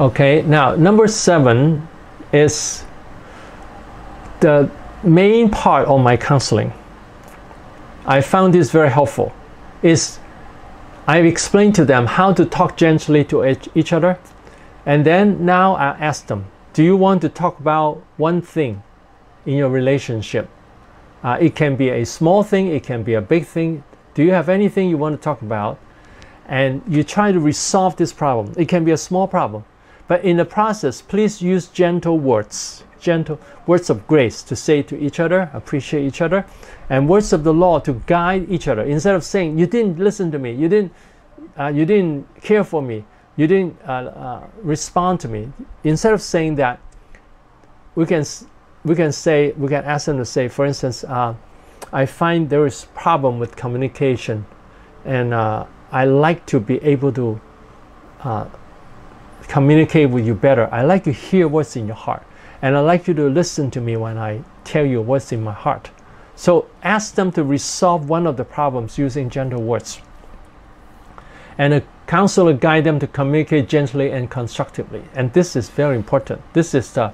Okay, now number seven is the main part of my counseling. I found this very helpful. Is I've explained to them how to talk gently to each other, and then now I ask them, do you want to talk about one thing in your relationship? Uh, it can be a small thing, it can be a big thing. Do you have anything you want to talk about? And you try to resolve this problem. It can be a small problem. But in the process, please use gentle words, gentle words of grace to say to each other, appreciate each other, and words of the law to guide each other. Instead of saying, "You didn't listen to me, you didn't, uh, you didn't care for me, you didn't uh, uh, respond to me," instead of saying that, we can we can say we can ask them to say, for instance, uh, I find there is problem with communication, and uh, I like to be able to uh, communicate with you better. I like to hear what's in your heart. And I like you to listen to me when I tell you what's in my heart. So ask them to resolve one of the problems using gentle words. And a counselor guide them to communicate gently and constructively. And this is very important. This is the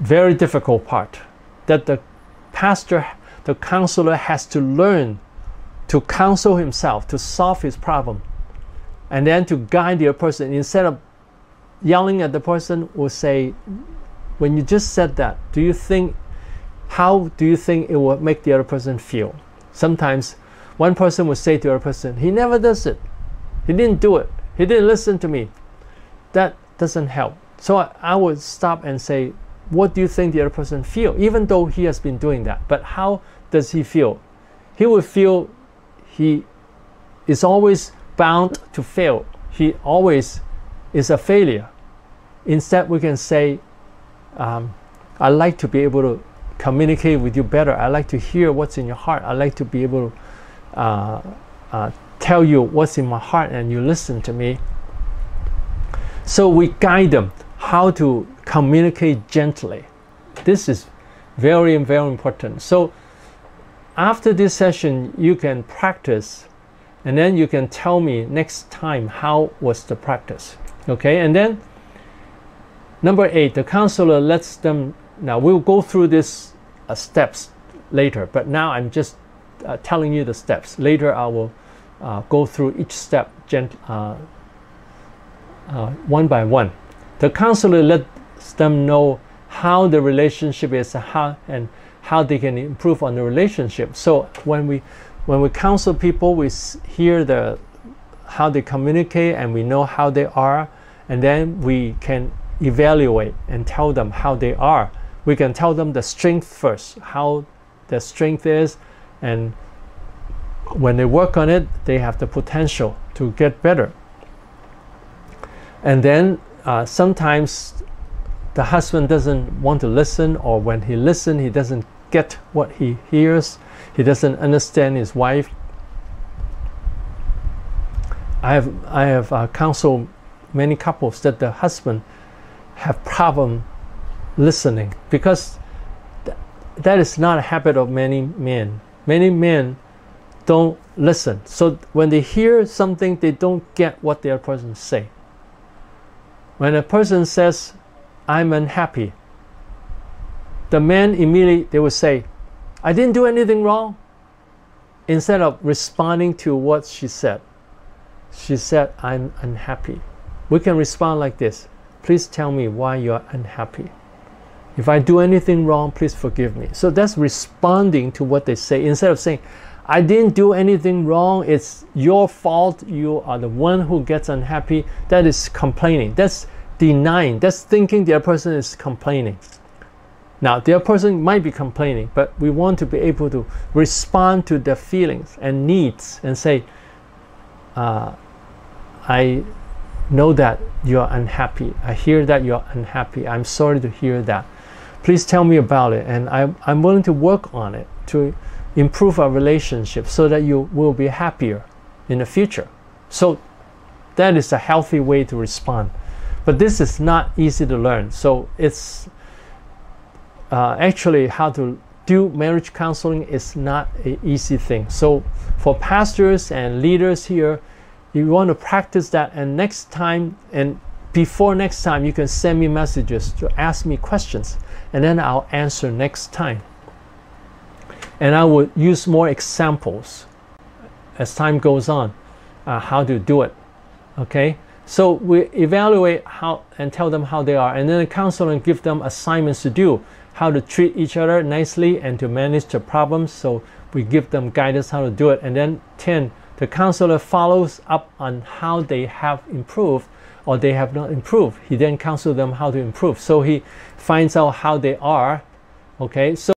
very difficult part that the pastor, the counselor has to learn to counsel himself, to solve his problem, and then to guide the person instead of yelling at the person will say, when you just said that, do you think, how do you think it will make the other person feel? Sometimes one person will say to the other person, he never does it. He didn't do it. He didn't listen to me. That doesn't help. So I, I would stop and say, what do you think the other person feel? Even though he has been doing that, but how does he feel? He will feel he is always bound to fail. He always is a failure. Instead, we can say, um, I like to be able to communicate with you better. I like to hear what's in your heart. I like to be able to uh, uh, tell you what's in my heart and you listen to me. So we guide them how to communicate gently. This is very, very important. So after this session, you can practice and then you can tell me next time how was the practice. Okay, and then number eight, the counselor lets them. Now we'll go through these uh, steps later, but now I'm just uh, telling you the steps. Later, I will uh, go through each step gent- uh, uh, one by one. The counselor lets them know how the relationship is how, and how they can improve on the relationship. So when we when we counsel people, we hear the how they communicate and we know how they are and then we can evaluate and tell them how they are we can tell them the strength first how the strength is and when they work on it they have the potential to get better and then uh, sometimes the husband doesn't want to listen, or when he listens, he doesn't get what he hears. He doesn't understand his wife. I have I have uh, counseled many couples that the husband have problem listening because th- that is not a habit of many men. Many men don't listen. So when they hear something, they don't get what the other person say. When a person says, "I'm unhappy," the man immediately they will say, "I didn't do anything wrong." Instead of responding to what she said, she said, "I'm unhappy." We can respond like this: "Please tell me why you're unhappy." If I do anything wrong, please forgive me. So that's responding to what they say instead of saying, I didn't do anything wrong, it's your fault, you are the one who gets unhappy. That is complaining. That's denying. That's thinking the other person is complaining. Now, the other person might be complaining, but we want to be able to respond to their feelings and needs and say, uh, I know that you are unhappy. I hear that you are unhappy. I'm sorry to hear that. Please tell me about it and I, i'm willing to work on it to improve our relationship so that you will be happier in the future. So that is a healthy way to respond. But this is not easy to learn. So it's uh, actually how to do marriage counseling is not an easy thing. So for pastors and leaders here you want to practice that and next time and before next time you can send me messages to ask me questions and then I'll answer next time. And I will use more examples as time goes on uh, how to do it. Okay, so we evaluate how and tell them how they are, and then the counselor and give them assignments to do, how to treat each other nicely and to manage the problems. So we give them guidance how to do it, and then 10 the counselor follows up on how they have improved or they have not improved. He then counsels them how to improve. So he finds out how they are. Okay, so